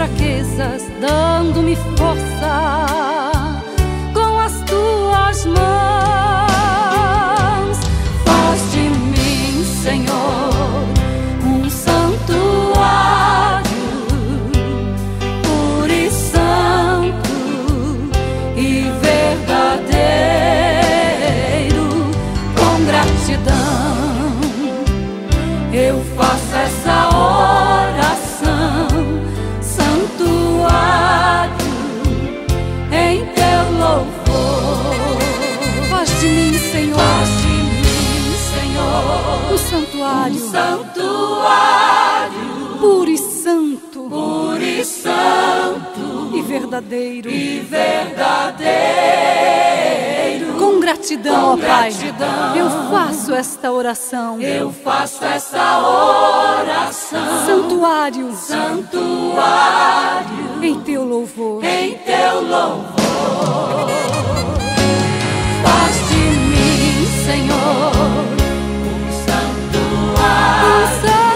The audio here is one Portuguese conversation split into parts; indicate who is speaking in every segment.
Speaker 1: fraquezas, dando-me força. verdadeiro. E verdadeiro. Com gratidão,
Speaker 2: com ó Pai, eu faço esta oração.
Speaker 1: Eu faço esta oração.
Speaker 2: Santuário,
Speaker 1: santuário.
Speaker 2: Em teu louvor,
Speaker 1: em teu louvor. Faz de mim, Senhor, um santuário. Um santuário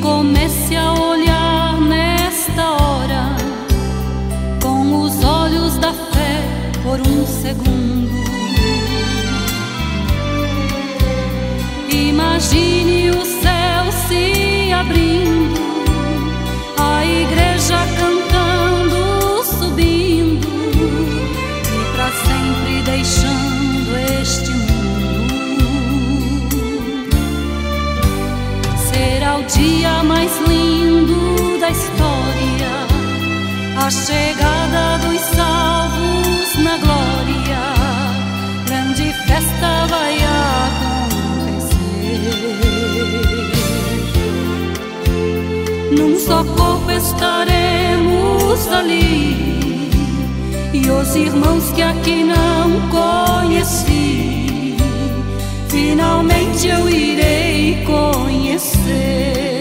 Speaker 1: comece a olhar nesta hora com os olhos da fé por um segundo. Imagine o céu se abrindo, dia mais lindo da história, a chegada dos salvos na glória. Grande festa vai acontecer. Num só corpo estaremos ali. E os irmãos que aqui não conheci, finalmente eu irei conhecer.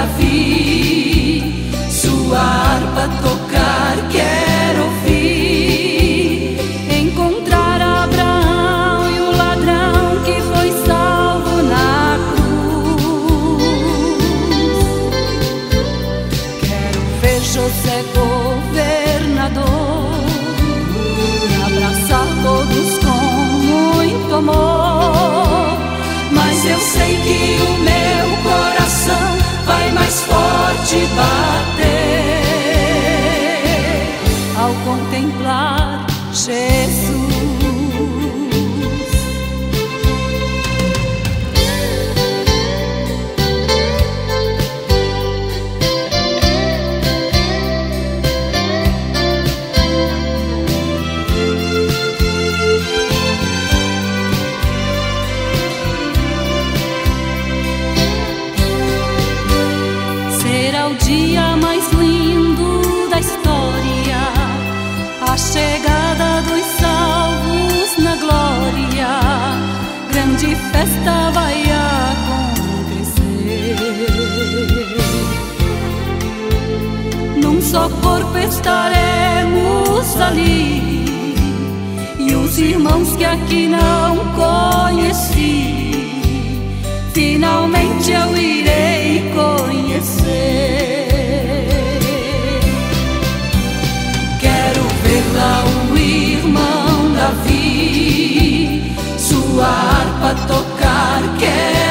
Speaker 1: Davi, sua harpa tocar, quero forte bater ao contemplar Jesus. Estaremos ali, e os irmãos que aqui não conheci. Finalmente eu irei conhecer. Quero ver lá o irmão Davi, sua harpa tocar, quero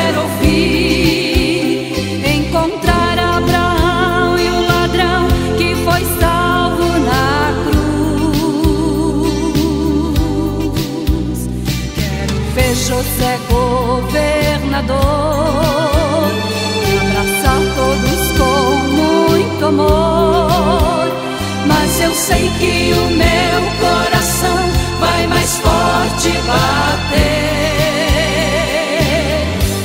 Speaker 1: você é governador. Abraçar todos com muito amor. Mas eu sei que o meu coração vai mais forte bater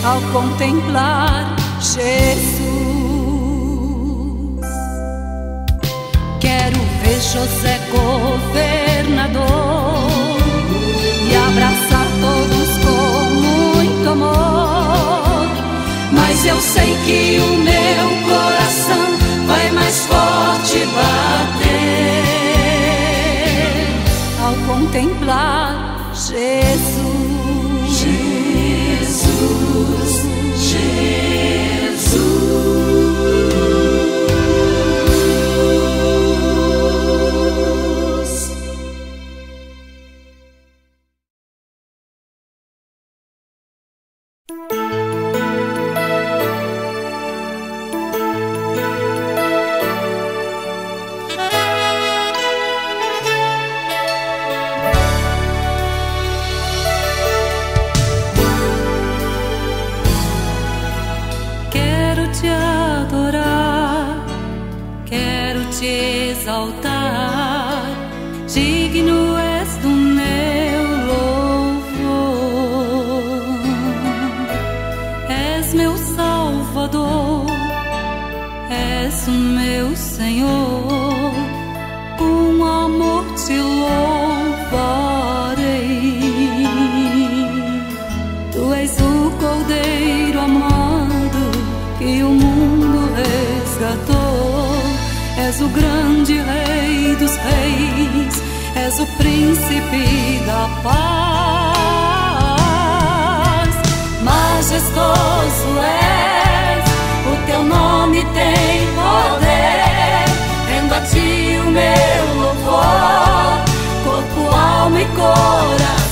Speaker 1: ao contemplar Jesus. Quero ver José governador. que o meu coração vai mais forte bater ao contemplar Jesus. meu louvor, corpo, alma e coração.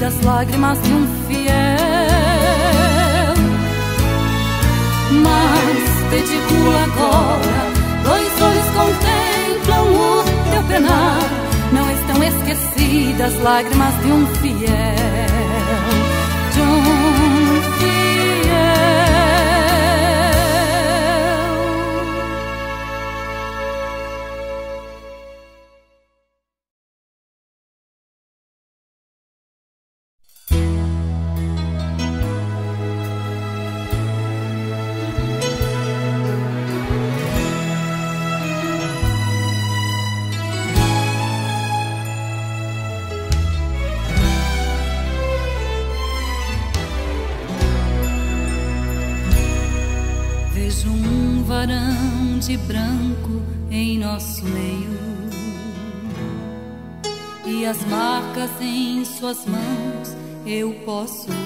Speaker 1: das lágrimas de um fiel. Mas te digo agora, dois olhos contemplam o teu penar. Não estão esquecidas lágrimas de um fiel. posso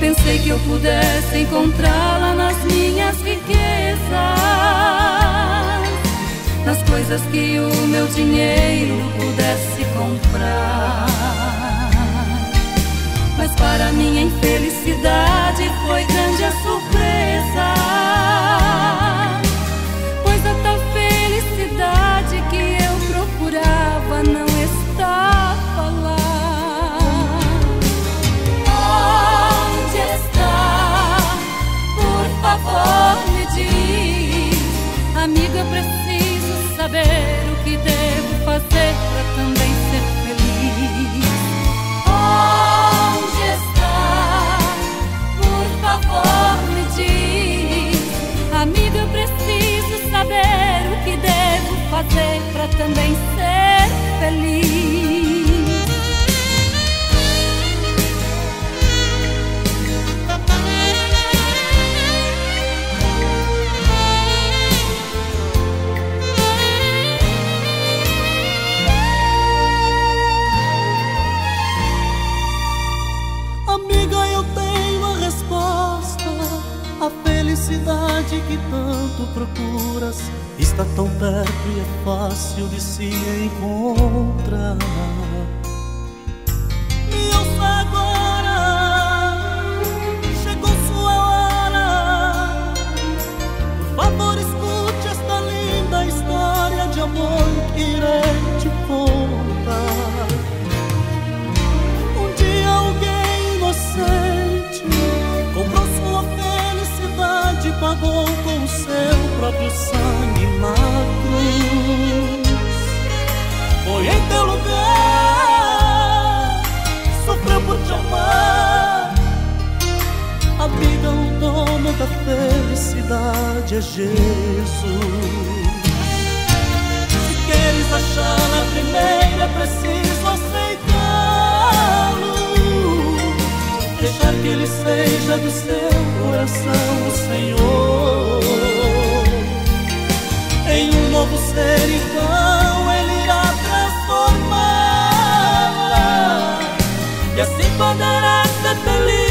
Speaker 1: Pensei que eu pudesse encontrá-la nas minhas riquezas, nas coisas que o meu dinheiro pudesse comprar. Mas para minha infelicidade foi grande a surpresa. saber o que devo fazer para também ser feliz. Onde está? Por favor, me diz. Amigo, eu preciso saber o que devo fazer para
Speaker 3: também ser feliz. procuras está tão perto e é
Speaker 1: fácil de se encontrar. Me ouça agora, chegou sua hora. Por favor, escute esta linda história de amor que irei te contar. Um dia alguém inocente comprou sua felicidade, pagou com o seu próprio sangue na cruz. Foi em teu lugar, sofreu por te amar. A vida é um dono da felicidade, é Jesus. Se queres achar na primeira, é preciso aceitá-lo. Deixar que ele seja do seu coração, o Senhor em um novo ser, então Ele irá transformá-la. E assim poderá ser feliz.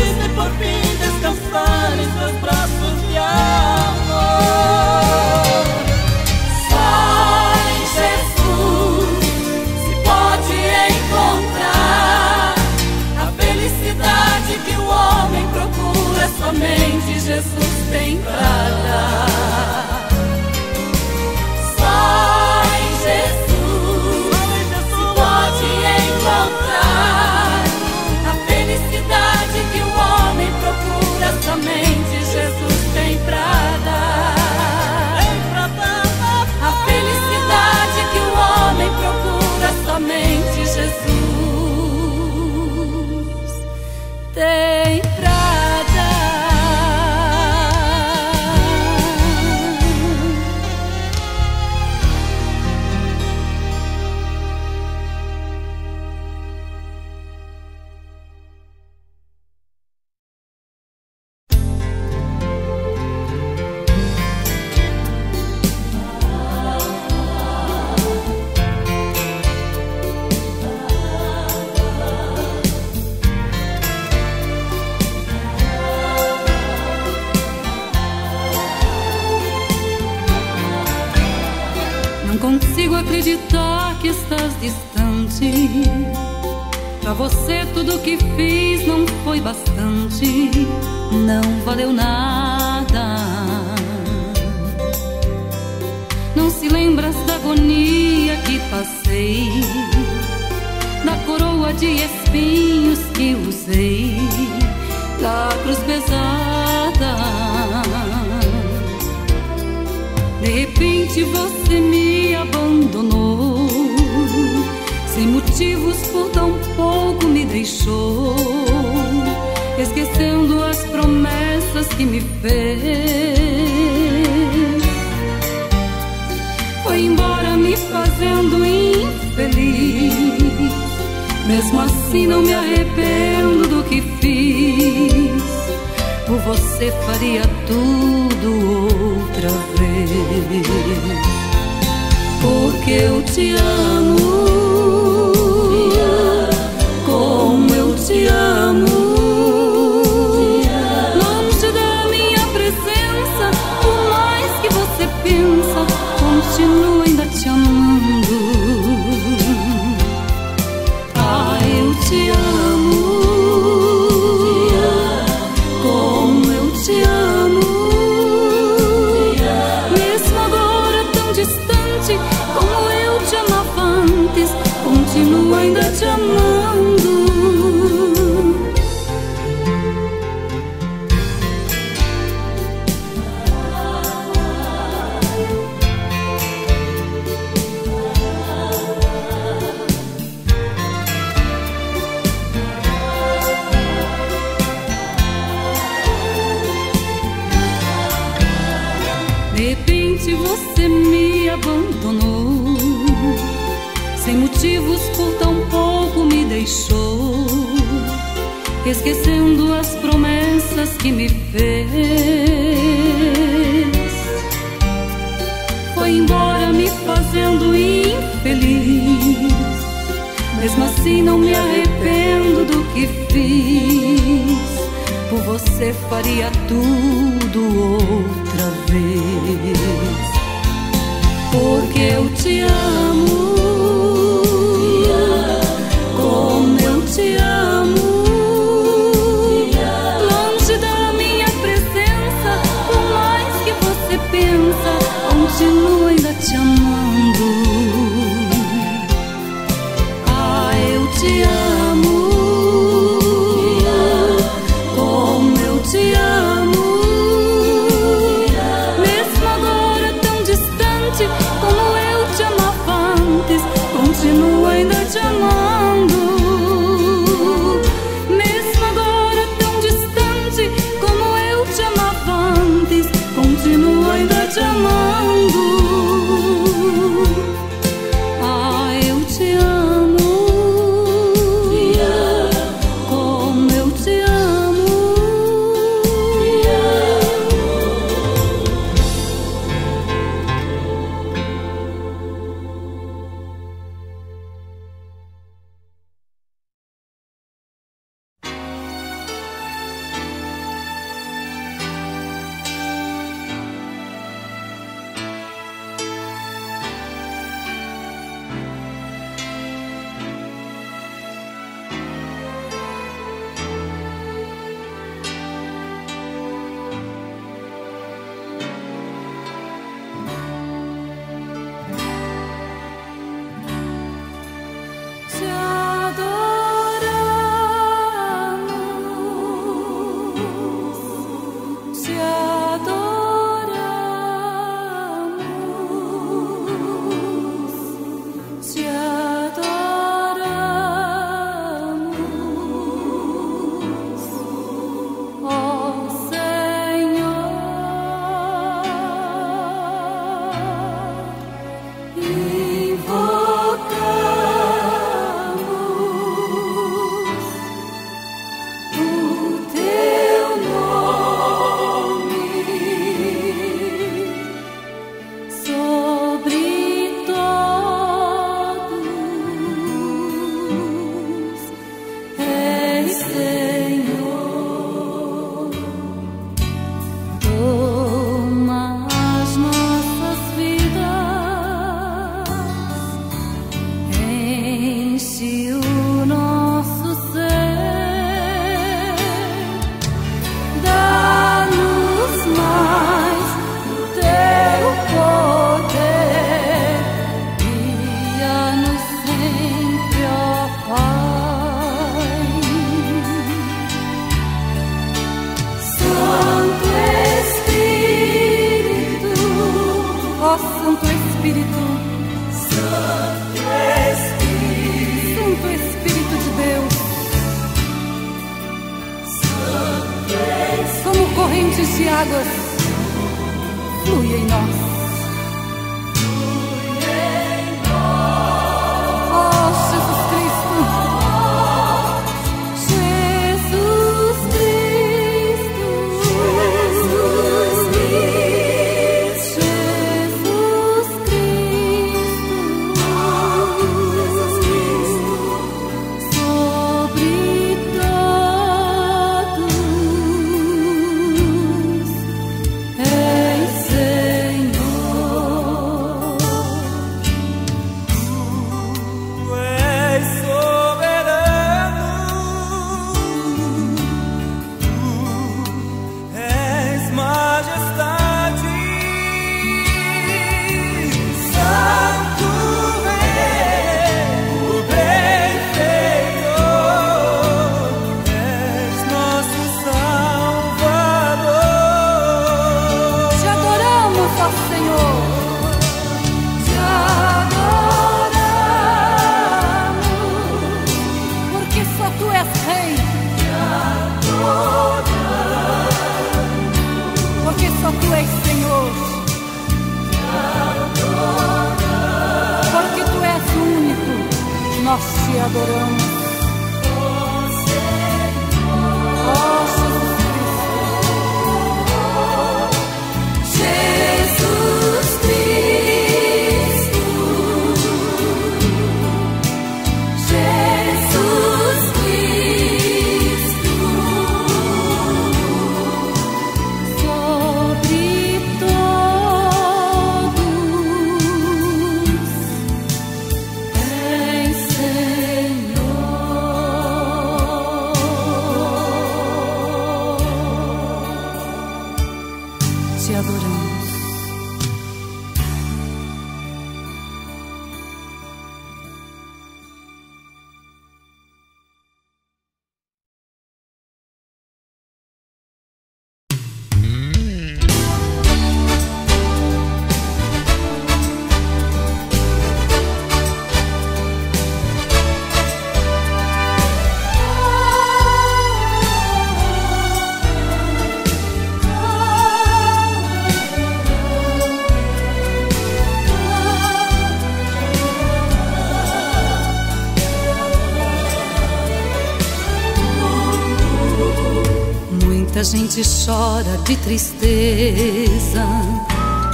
Speaker 1: De tristeza,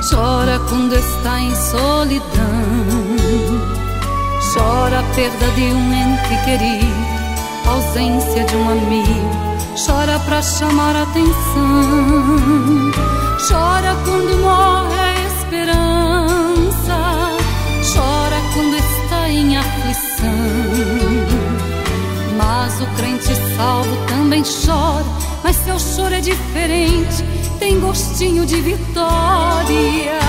Speaker 1: chora quando está em solidão, chora a perda de um ente querido, ausência de um amigo, chora pra chamar atenção, seu choro é diferente, tem gostinho de vitória.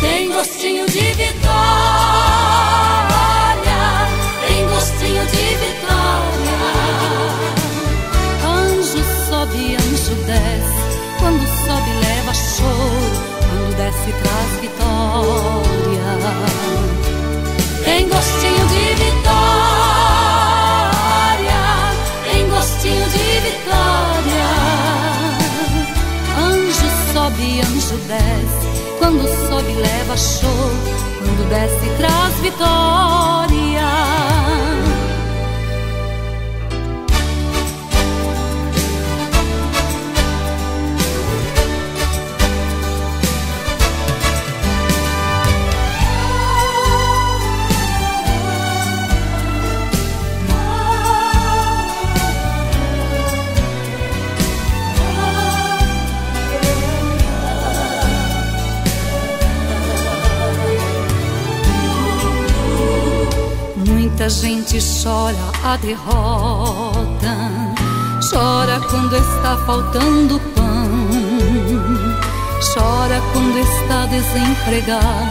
Speaker 4: Tem gostinho de vitória, tem gostinho de vitória.
Speaker 1: Anjo sobe, anjo desce, quando sobe leva choro, quando desce traz vitória.
Speaker 4: Tem gostinho de vitória
Speaker 1: show. Quando desce, traz vitória. Muita gente chora a derrota, chora quando está faltando pão, chora quando está desempregado,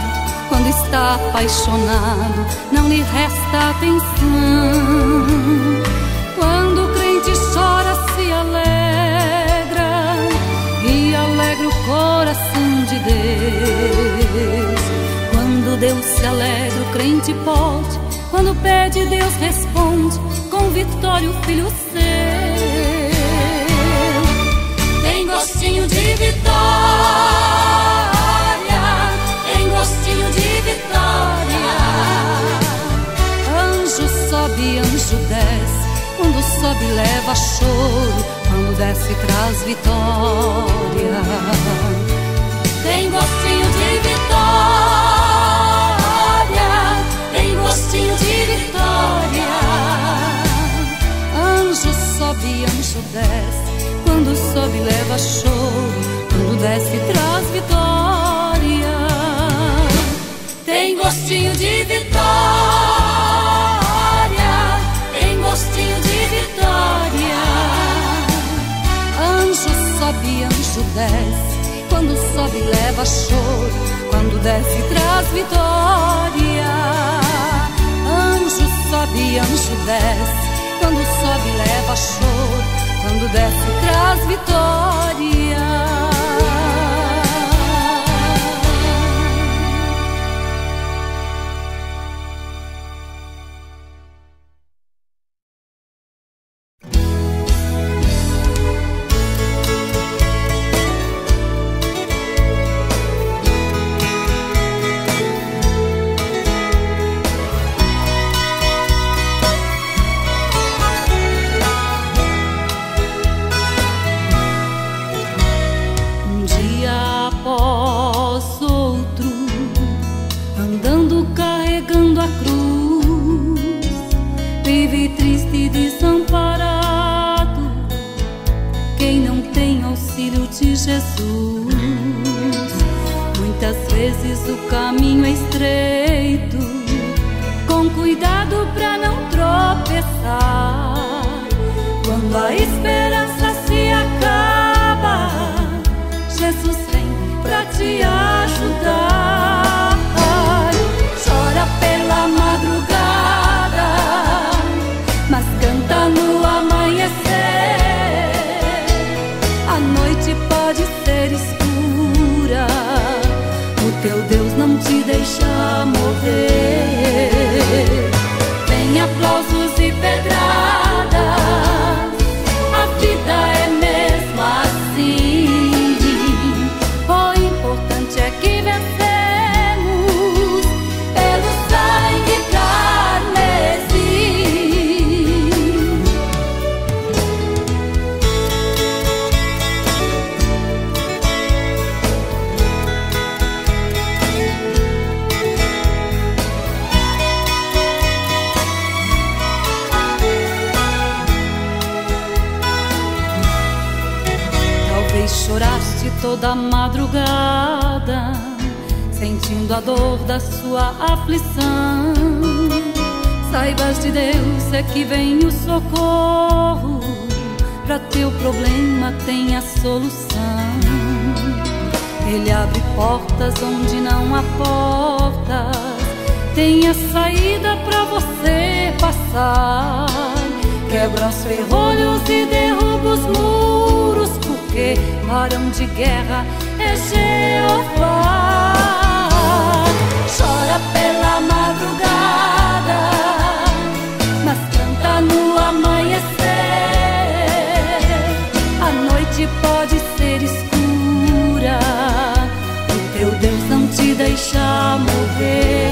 Speaker 1: quando está apaixonado, não lhe resta atenção. Quando o crente chora, se alegra e alegra o coração de Deus. Quando Deus se alegra, o crente pode quando pede, Deus responde com vitória o filho seu.
Speaker 4: Tem gostinho de vitória, tem gostinho de vitória.
Speaker 1: Anjo sobe, anjo desce. Quando sobe, leva choro. Quando desce, traz vitória.
Speaker 4: Tem gostinho de vitória gostinho de vitória.
Speaker 1: Anjo sobe, anjo desce. Quando sobe, leva choro. Quando desce, traz vitória.
Speaker 4: Tem gostinho de vitória. Tem gostinho de vitória.
Speaker 1: Anjo sobe, anjo desce. Quando sobe, leva choro. Quando desce, traz vitória sobe, anjo desce. Quando sobe, leva choro. Quando desce, traz vitória. Toda madrugada, sentindo a dor da sua aflição. Saibas de Deus é que vem o socorro, pra teu problema tem a solução. Ele abre portas onde não há portas, tem a saída pra você passar. Quebra os ferrolhos e derruba os muros, porque varão de guerra é Jeová. Chora pela madrugada, mas canta no amanhecer. A noite pode ser escura, o teu Deus não te deixa morrer.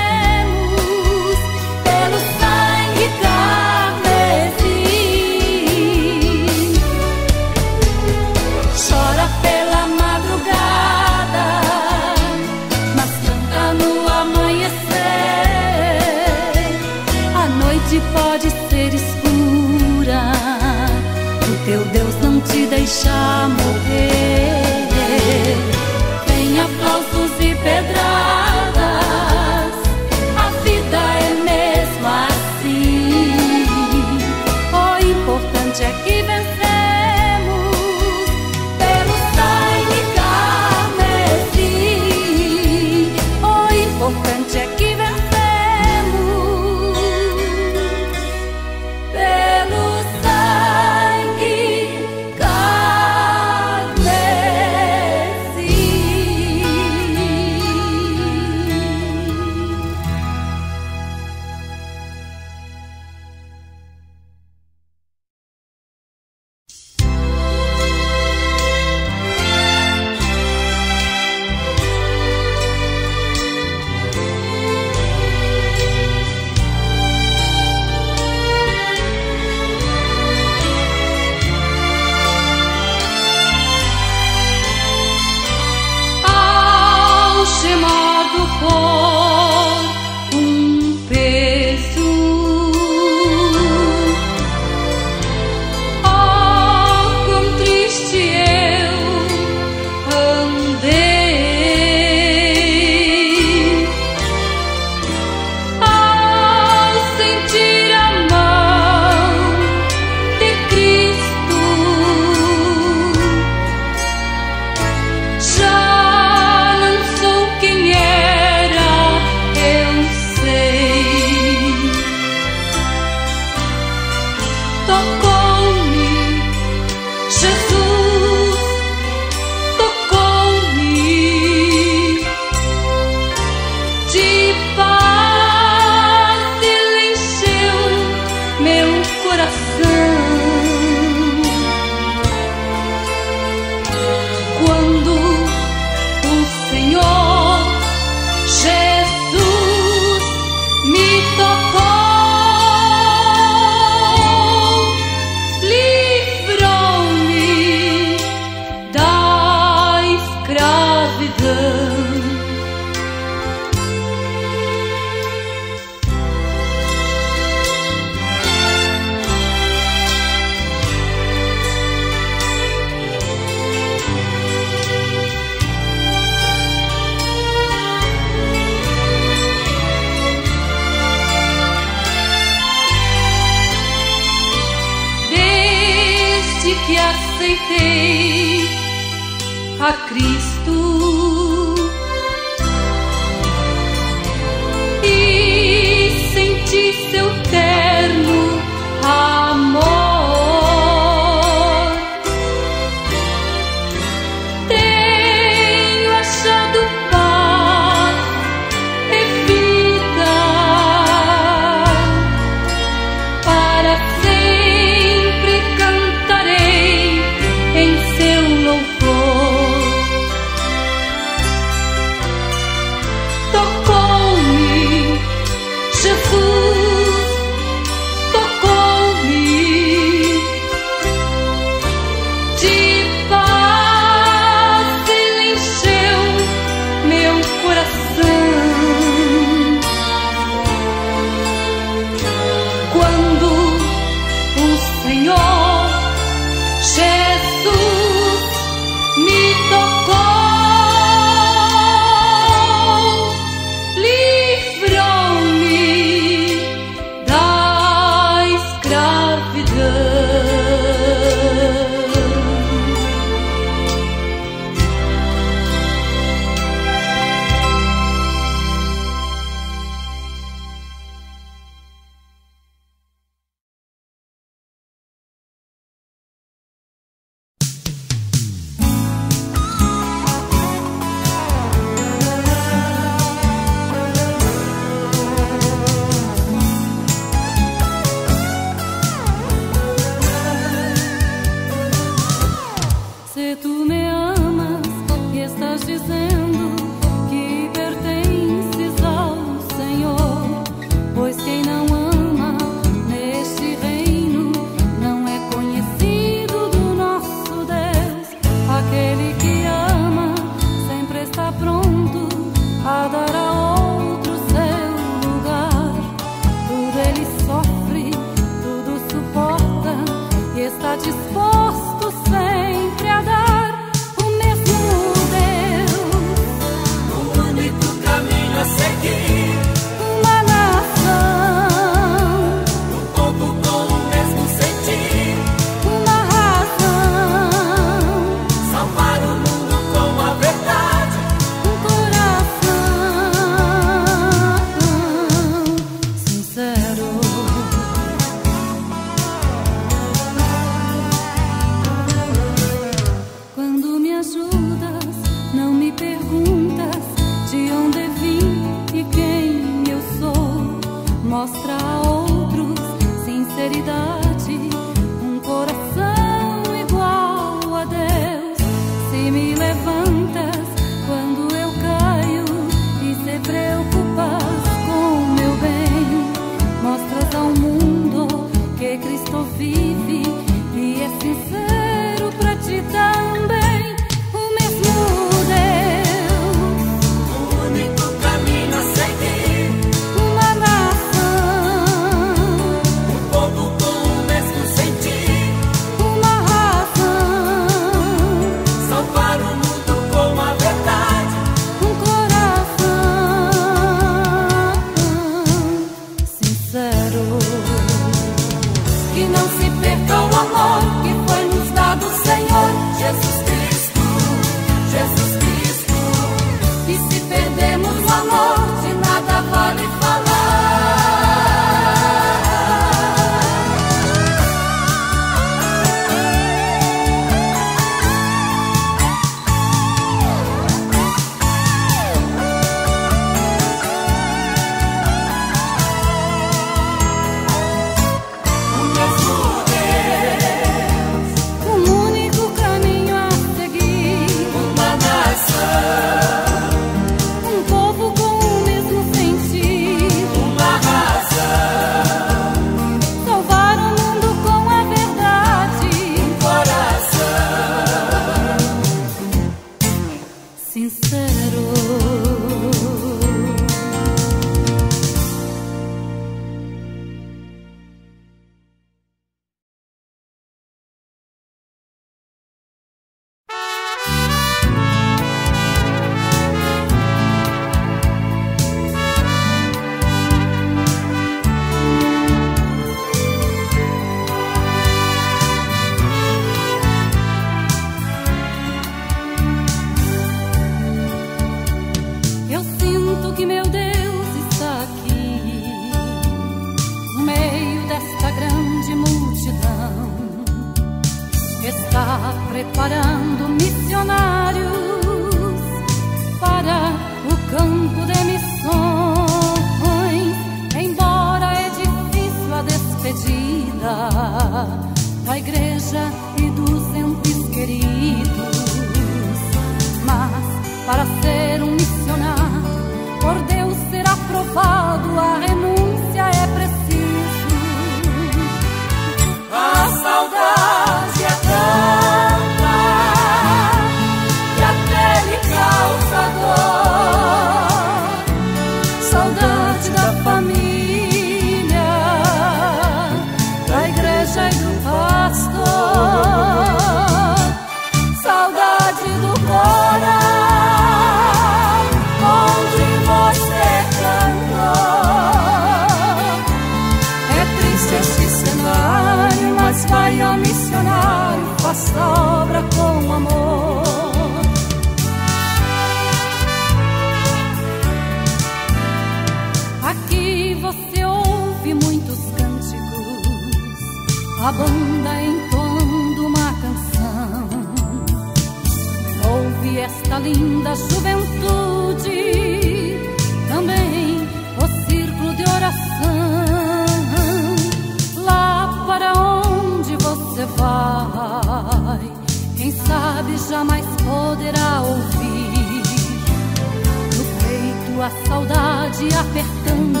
Speaker 1: te apertando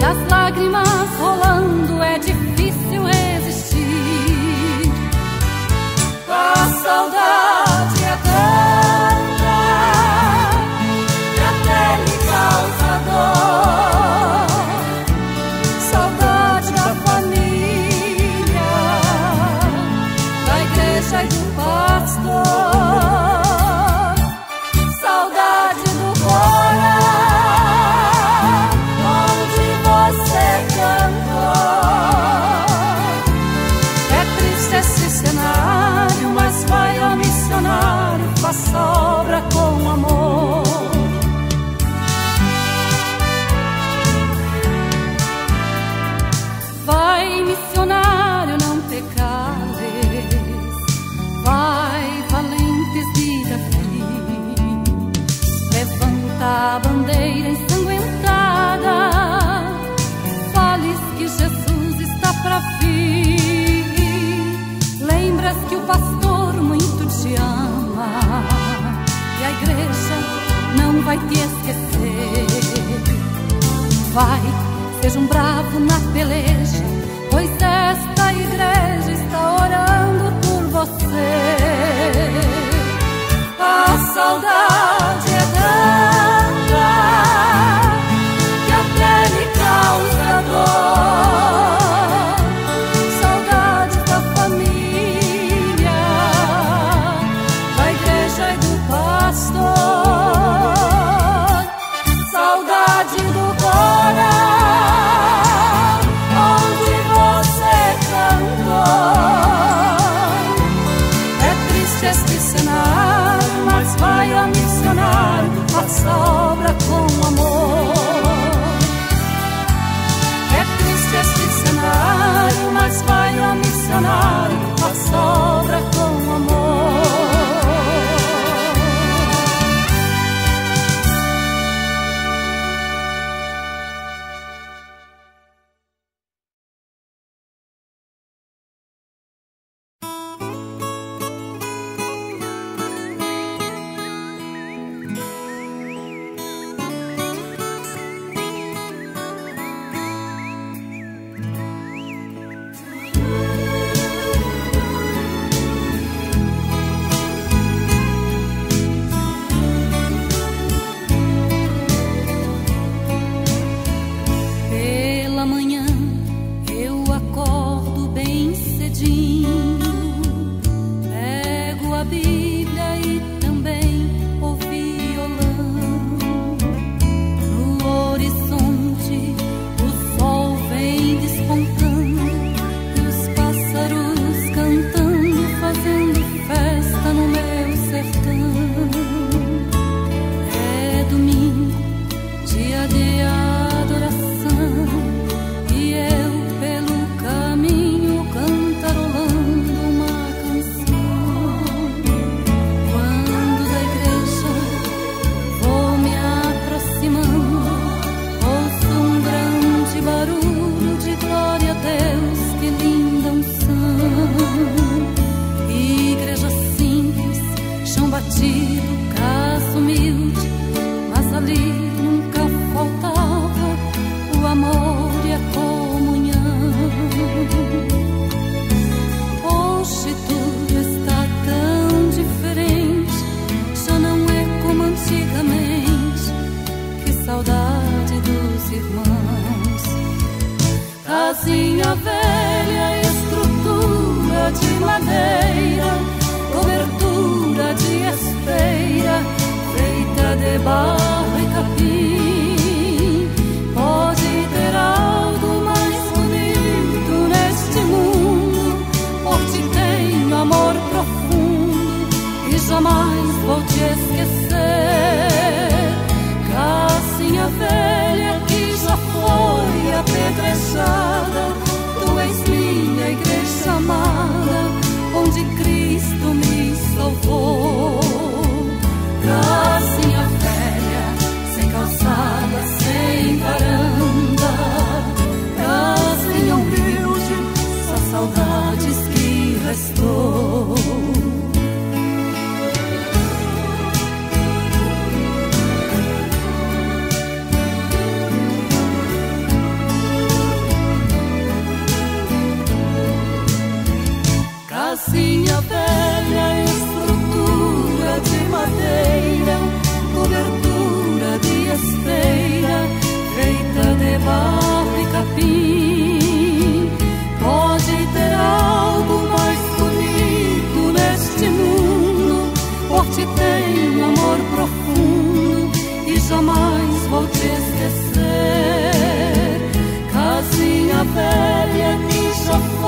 Speaker 1: e as lágrimas rolando, é difícil resistir. A saudade. Kumak velha estrutura de madeira, cobertura de esteira feita de barro.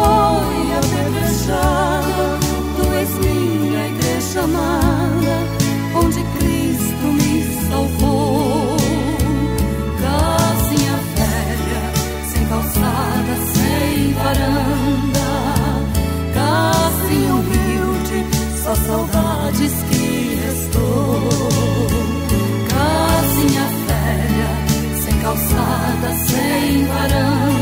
Speaker 1: moja przewyższana, tu jest minha igreja amada, onde Cristo me salvou. Casinha velha, sem calçada, sem varanda, casinha humilde, só saudades que restou. Casinha velha, sem calçada, sem varanda.